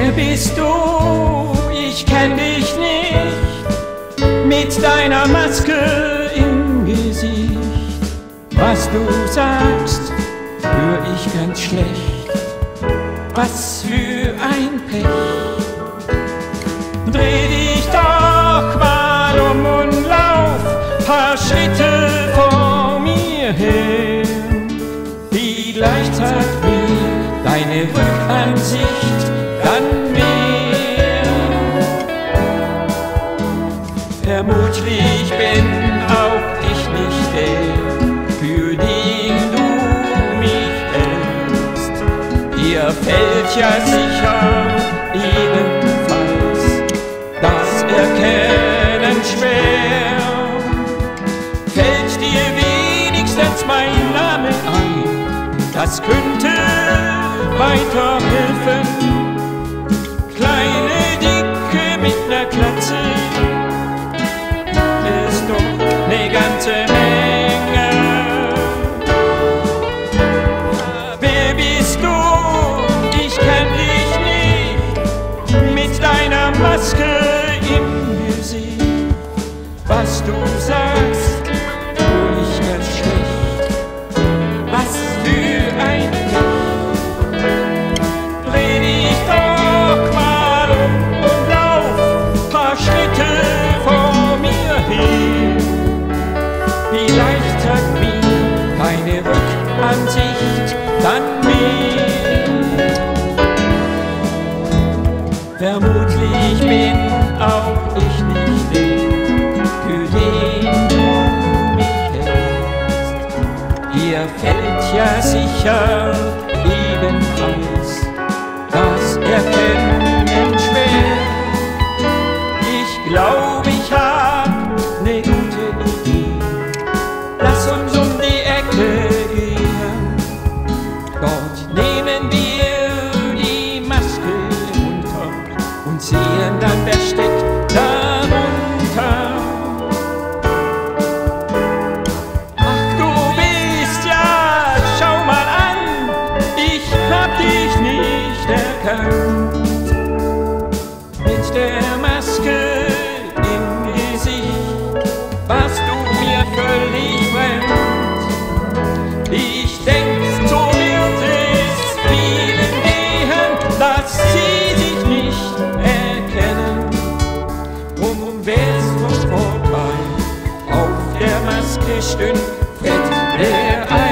Wer bist du? Ich kenn dich nicht. Mit deiner Maske im Gesicht. Was du sagst, hör ich ganz schlecht. Was für ein Pech. Dreh dich doch mal um und lauf paar Schritte vor mir her. Vielleicht hat mir deine Rückansicht Ja sicher ebenfalls das Erkennen schwer. Fällt dir wenigstens mein Name ein, das könnte weiterhelfen. Vielleicht hat mir deine Rückansicht dann mehr. Vermutlich bin auch ich nicht der, für den du mich hältst. Dir fällt ja sicher ebenfalls das Mit der Maske im Gesicht warst du mir völlig fremd. Ich denk, so wird es vielen gehen, dass sie sich nicht erkennen. Drum wär's doch vorbei, auf der Maske stünd fett der eigene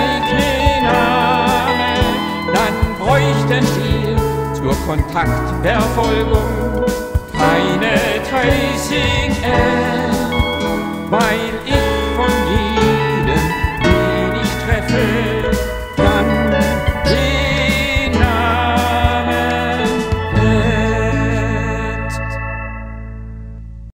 Kontaktverfolgung keine Tracing App, weil ich von jedem, den ich treffe,